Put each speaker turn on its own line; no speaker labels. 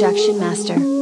Production Master.